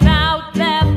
without their